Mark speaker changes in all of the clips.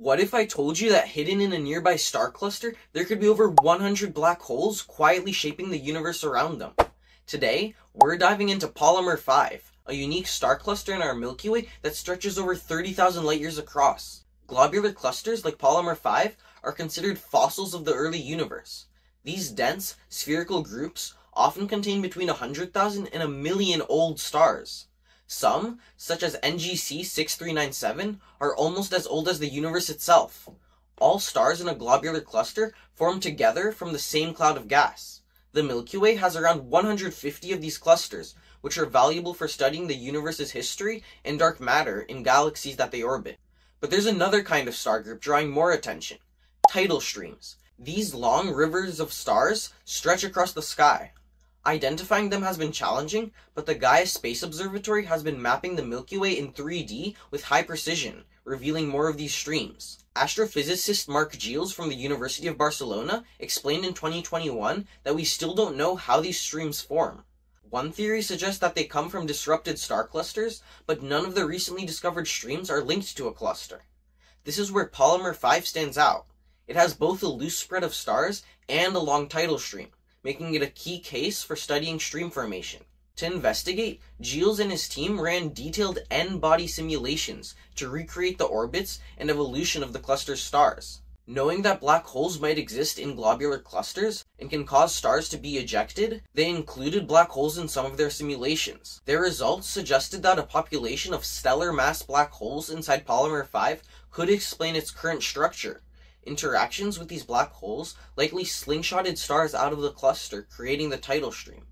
Speaker 1: What if I told you that hidden in a nearby star cluster, there could be over 100 black holes quietly shaping the universe around them? Today, we're diving into Palomar 5, a unique star cluster in our Milky Way that stretches over 30,000 light years across. Globular clusters like Palomar 5 are considered fossils of the early universe. These dense, spherical groups often contain between 100,000 and a million old stars. Some, such as NGC 6397, are almost as old as the universe itself. All stars in a globular cluster form together from the same cloud of gas. The Milky Way has around 150 of these clusters, which are valuable for studying the universe's history and dark matter in galaxies that they orbit. But there's another kind of star group drawing more attention tidal streams. These long rivers of stars stretch across the sky. Identifying them has been challenging, but the Gaia Space Observatory has been mapping the Milky Way in 3D with high precision, revealing more of these streams. Astrophysicist Mark Gieles from the University of Barcelona explained in 2021 that we still don't know how these streams form. One theory suggests that they come from disrupted star clusters, but none of the recently discovered streams are linked to a cluster. This is where Palomar 5 stands out. It has both a loose spread of stars and a long tidal stream making it a key case for studying stream formation. To investigate, Gieles and his team ran detailed N-body simulations to recreate the orbits and evolution of the cluster's stars. Knowing that black holes might exist in globular clusters and can cause stars to be ejected, they included black holes in some of their simulations. Their results suggested that a population of stellar mass black holes inside Palomar 5 could explain its current structure, Interactions with these black holes likely slingshotted stars out of the cluster, creating the tidal stream.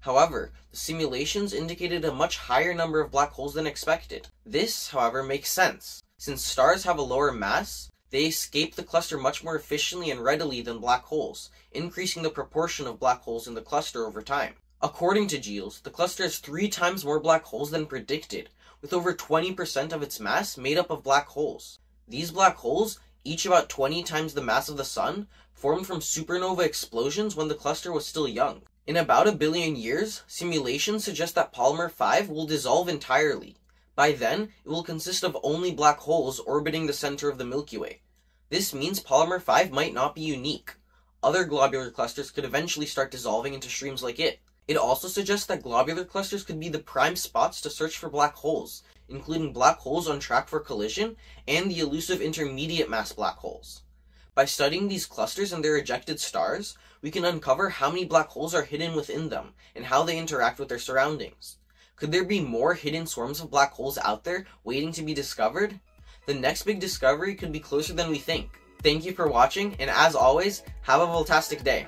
Speaker 1: However, the simulations indicated a much higher number of black holes than expected. This, however, makes sense. Since stars have a lower mass, they escape the cluster much more efficiently and readily than black holes, increasing the proportion of black holes in the cluster over time. According to Gieles, the cluster has three times more black holes than predicted, with over 20% of its mass made up of black holes. These black holes each about 20 times the mass of the Sun, formed from supernova explosions when the cluster was still young. In about a billion years, simulations suggest that Palomar 5 will dissolve entirely. By then, it will consist of only black holes orbiting the center of the Milky Way. This means Palomar 5 might not be unique. Other globular clusters could eventually start dissolving into streams like it. It also suggests that globular clusters could be the prime spots to search for black holes, including black holes on track for collision and the elusive intermediate mass black holes. By studying these clusters and their ejected stars, we can uncover how many black holes are hidden within them and how they interact with their surroundings. Could there be more hidden swarms of black holes out there waiting to be discovered? The next big discovery could be closer than we think. Thank you for watching, and as always, have a fantastic day.